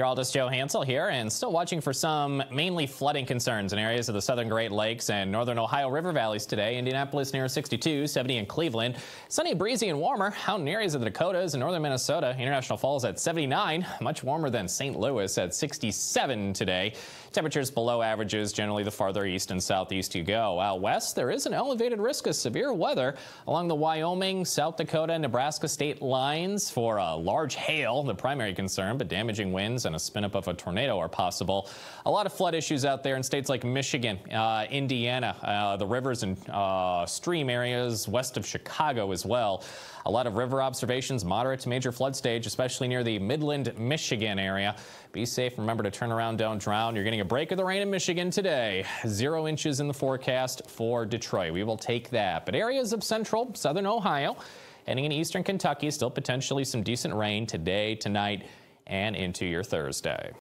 Meteorologist Joe Hansel here and still watching for some mainly flooding concerns in areas of the southern Great Lakes and northern Ohio river valleys today. Indianapolis near 62, 70 in Cleveland. Sunny, breezy, and warmer out in areas of the Dakotas and northern Minnesota. International Falls at 79, much warmer than St. Louis at 67 today. Temperatures below averages generally the farther east and southeast you go. Out west, there is an elevated risk of severe weather along the Wyoming, South Dakota, Nebraska state lines for a large hail, the primary concern, but damaging winds and a spin up of a tornado are possible. A lot of flood issues out there in states like Michigan, uh, Indiana, uh, the rivers and uh, stream areas west of Chicago as well. A lot of river observations, moderate to major flood stage, especially near the Midland, Michigan area. Be safe. Remember to turn around, don't drown. You're getting a break of the rain in Michigan today. Zero inches in the forecast for Detroit. We will take that. But areas of central, southern Ohio, heading in eastern Kentucky, still potentially some decent rain today, tonight, and into your Thursday.